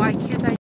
why can't I?